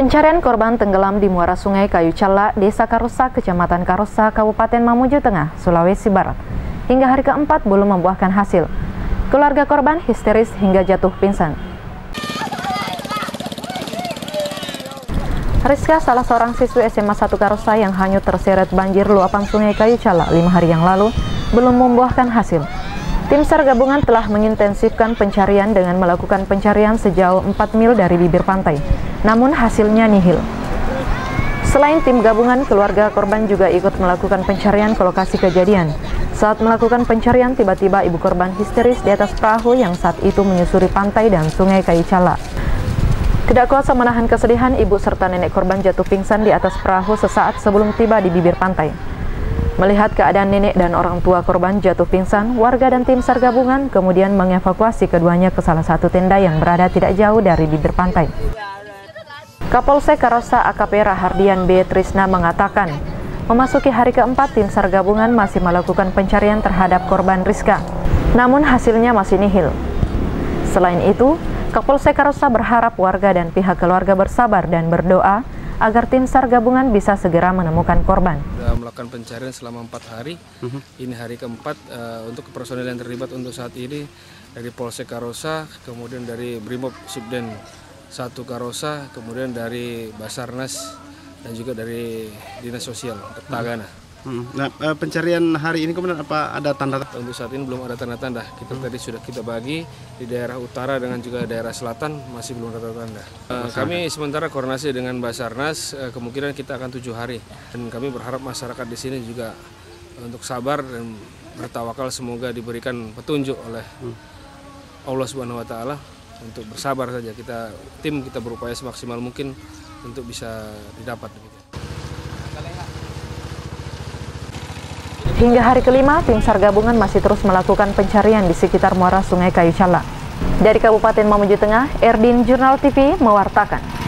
Pencarian korban tenggelam di muara sungai Kayu Cala, Desa Karosa, Kecamatan Karosa, Kabupaten Mamuju Tengah, Sulawesi Barat. Hingga hari keempat belum membuahkan hasil. Keluarga korban histeris hingga jatuh pingsan. Rizka, salah seorang siswi SMA 1 Karosa yang hanyut terseret banjir luapan sungai Kayu Cala lima hari yang lalu, belum membuahkan hasil. Tim SAR gabungan telah mengintensifkan pencarian dengan melakukan pencarian sejauh 4 mil dari bibir pantai namun hasilnya nihil. Selain tim gabungan, keluarga korban juga ikut melakukan pencarian ke lokasi kejadian. Saat melakukan pencarian, tiba-tiba ibu korban histeris di atas perahu yang saat itu menyusuri pantai dan sungai Kaicala. Tidak kuasa menahan kesedihan, ibu serta nenek korban jatuh pingsan di atas perahu sesaat sebelum tiba di bibir pantai. Melihat keadaan nenek dan orang tua korban jatuh pingsan, warga dan tim SAR gabungan kemudian mengevakuasi keduanya ke salah satu tenda yang berada tidak jauh dari bibir pantai. Kapolsek Karosa AKP Rahardian B. Trisna mengatakan, memasuki hari keempat tim SAR gabungan masih melakukan pencarian terhadap korban Rizka, namun hasilnya masih nihil. Selain itu, Kapolsek Karosa berharap warga dan pihak keluarga bersabar dan berdoa agar tim SAR gabungan bisa segera menemukan korban. Sudah melakukan pencarian selama empat hari. Mhm. Ini hari keempat uh, untuk personel yang terlibat untuk saat ini dari Polsek Karosa, kemudian dari Brimob Subden satu Karosa, kemudian dari Basarnas dan juga dari Dinas Sosial untuk Tagana. Hmm. Nah, eh, pencarian hari ini kemudian apa ada tanda? Untuk saat ini belum ada tanda-tanda. Kita hmm. tadi sudah kita bagi di daerah utara dengan juga daerah selatan masih belum ada tanda. Uh, kami sementara koordinasi dengan Basarnas, uh, kemungkinan kita akan tujuh hari. Dan kami berharap masyarakat di sini juga untuk sabar dan bertawakal semoga diberikan petunjuk oleh hmm. Allah Subhanahu Wa Taala untuk bersabar saja kita tim kita berupaya semaksimal mungkin untuk bisa didapat Hingga hari kelima, tim SAR gabungan masih terus melakukan pencarian di sekitar muara Sungai Kayu Cala. Dari Kabupaten Mamuju Tengah, Erdin Jurnal TV mewartakan.